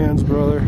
hands, brother.